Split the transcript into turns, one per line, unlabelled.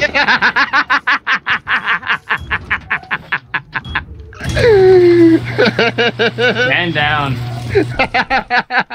Man down.